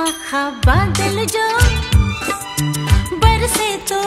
हा हा बादल जो बरसे तो